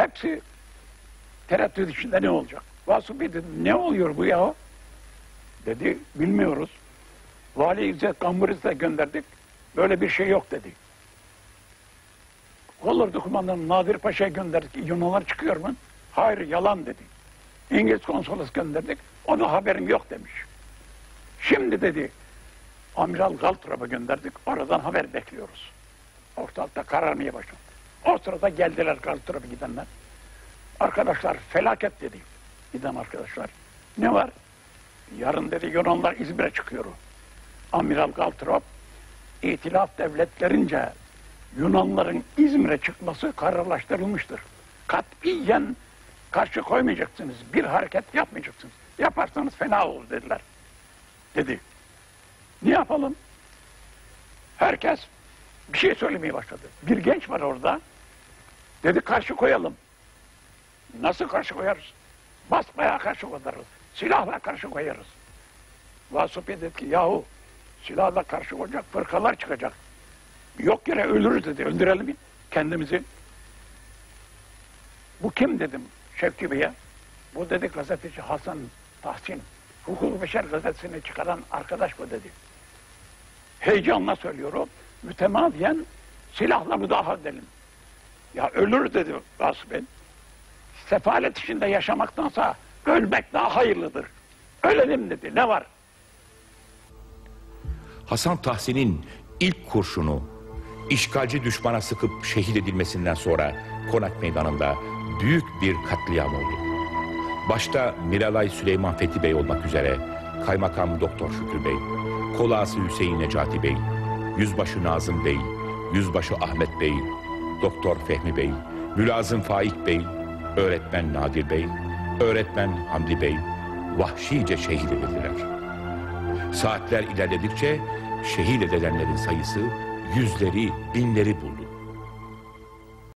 Hepsi tereddüt içinde ne olacak? Vasıf dedi ne oluyor bu ya? Dedi bilmiyoruz. Vali İzzet Gamburuz'da gönderdik. Böyle bir şey yok dedi. Kolordu kumandanı Nadir Paşa'ya gönderdik. Yunanlar çıkıyor mu? Hayır yalan dedi. İngiliz konsolos gönderdik. Ona haberim yok demiş. Şimdi dedi Amiral Galtrap'a gönderdik. Oradan haber bekliyoruz. Ortalıkta kararmaya başladı. O sırada geldiler Galtrap'a gidenler. Arkadaşlar felaket dedi. Giden arkadaşlar. Ne var? Yarın dedi Yunanlar İzmir'e çıkıyor. Amiral Galtrap İtilaf devletlerince Yunanların İzmir'e çıkması kararlaştırılmıştır. Katiyen karşı koymayacaksınız. Bir hareket yapmayacaksınız. Yaparsanız fena olur dediler. Dedi. Ne yapalım? Herkes bir şey söylemeye başladı. Bir genç var orada. Dedi karşı koyalım. Nasıl karşı koyarız? Basmaya karşı koyarız. Silahla karşı koyarız. Bey dedi ki yahu silahla karşı koyacak fırkalar çıkacak. Yok yere ölürüz dedi. Öldürelim mi kendimizi? Bu kim dedim Şevki Bey'e. Bu dedi gazeteci Hasan Tahsin. Hukuk Beşer gazetesini çıkaran arkadaş bu dedi. Heyecanla söylüyorum. Mütemadiyen silahla müdafaa edelim. Ya ölür dedi Vasıf Bey. Sefalet içinde yaşamaktansa ölmek daha hayırlıdır. Ölelim dedi. Ne var? Hasan Tahsin'in ilk kurşunu işgalci düşmana sıkıp şehit edilmesinden sonra Konak Meydanı'nda büyük bir katliam oldu. Başta Miralay Süleyman Fethi Bey olmak üzere Kaymakam Doktor Şükrü Bey, Kolası Hüseyin Necati Bey, Yüzbaşı Nazım Bey, Yüzbaşı Ahmet Bey, Doktor Fehmi Bey, Mülazım Faik Bey, Öğretmen Nadir Bey, Öğretmen Hamdi Bey vahşice şehit edildiler. Saatler ilerledikçe şehit edilenlerin sayısı yüzleri, binleri buldu.